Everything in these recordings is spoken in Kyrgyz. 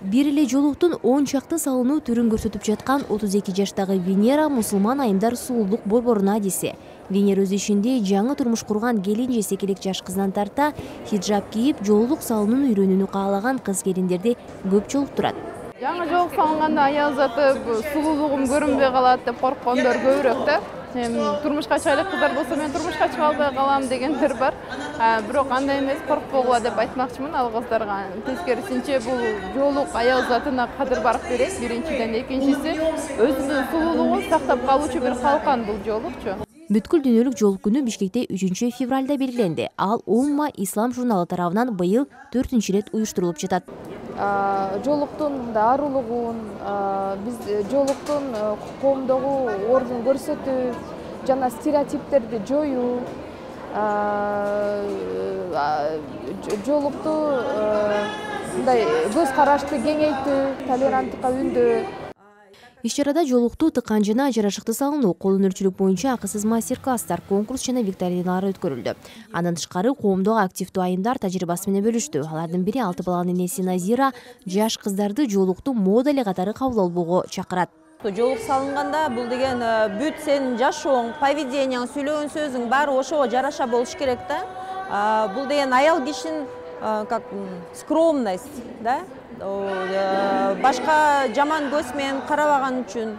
бир эле жолуктун он чакты салынуу түрүн көрсөтүп жаткан отуз эки жаштагы венера мусулман айымдар сулуулук борборунун адиси. Венера өз ишинде жаңы турмуш курган келин жесекелик жаш кыздан тарта хиджаб кийип жолук салууну үйрөнүүнү каалаган кыз келиндерди көп жолуктурат жаңы жолук салынганда аял заты сулуулугум көрүнбөй калат деп корккондор көбүрөөк да. Эми турмушка чыга элек кыздар болсо мен турмушка чыга албай калам дегендер бар. Бирок андай эмес коркпогула деп айтмакчымын. Ал кыздарга тескерисинче бул жолук аял затына кадыр барк берет биринчиден экинчиси. Өзүнүн сулуулугун сактап калуучу бир калкан бул жолукчу. Бүткүл дүйнөлүк жолук күнү бишкекте үчүнчү февралда белгиленди. Ал умма ислам журналы тарабынан быйыл төртүнчү ирет уюштурулуп жатат. Жолуктун мындай арулугун биз жолуктун коомдогу ордун көрсөтүү жана стереотиптерди жоюу жолукту мындай көз карашты кеңейтүү толеранттыкка үндөө иш чарада жолукту тыккан жана жарашыкты салынуу кол өнөрчүлүк боюнча акысыз мастер класстар конкурс жана викториналар өткөрүлдү. Андан тышкары коомдогу активдүү айымдар тажрыйбасы менен бөлүштү. Алардын бири алты баланын энеси назира жаш кыздарды жолукту мода эле катары кабыл албоого чакырат жолук салынганда бул деген э, бүт сенин жашооң поведенияң сүйлөгөн сөзүң баары ошого жараша болуш керек да? Бул деген аял кишинин э, как скромность да? Э, башка жаман көз менен карабаган үчүн.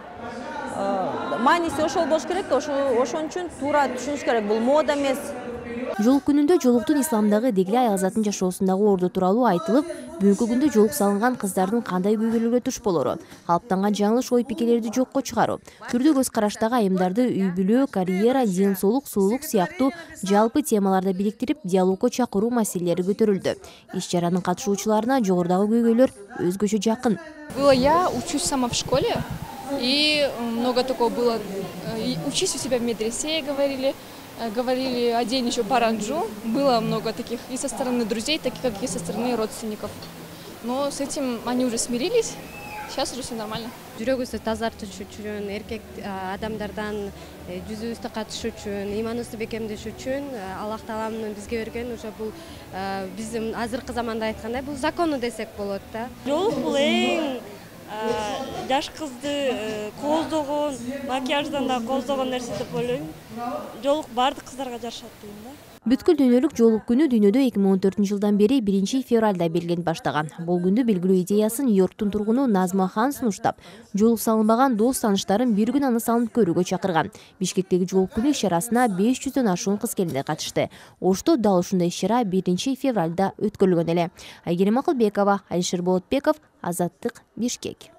Мааниси ошол болуш керек да ошон үчүн туура түшүнүш керек. Бул мода эмес жолук күнүндө жолуктун исламдагы деги аялзаттын жашоосундагы орду тууралуу айтылып бүгүнкү күндө жолук салынган кыздардын кандай көйгөйлөргө туш болору калыптанган жаңылыш ой пикирлерди жокко чыгаруу түрдүү көз караштагы айымдарды үй бүлө карьера ден соолук сулуулук сыяктуу жалпы темаларда бириктирип диалогко чакыруу маселелери көтөрүлдү. Иш чаранын катышуучуларына жогорудагы көйгөйлөр өзгөчө жакын. Было я учусь сама в школе и много такого было учись у себя в медресе говорили. Э, говорили одень еще паранджу. Было много таких и со стороны друзей, так как и со стороны родственников. Но с этим они уже смирились. Сейчас уже все нормально. жүрөгүбүздү тазартыш үчүн эркек адамдардан э, жүзүбүздү катыш үчүн ыйманыбызды бекемдеш үчүн э, аллах тааланын бизге берген уже бул биздин азыркы заманда айткандай бул закону десек болот да жолук бул эң жаш кызды э, кооздогон макияждан дагы кооздогон нерсе деп ойлойм. Жолук баардык кыздарга жашат дейм да. Бүткүл дүйнөлүк жолук күнү дүйнөдө эки миң он төртүнчү жылдан бери биринчи февралда белгиленип баштаган бул күндү белгилөө идеясын нью йорктун тургуну назма хан сунуштап жолук салынбаган дос тааныштарын бир күн аны салынып көрүүгө чакырган бишкектеги жолук күнү иш чарасына беш жүздөн ашуун кыз келиндер катышты ошто дал ушундай иш чара биринчи февралда өткөрүлгөн эле айгерим акылбекова алишер болотбеков азаттык бишкек.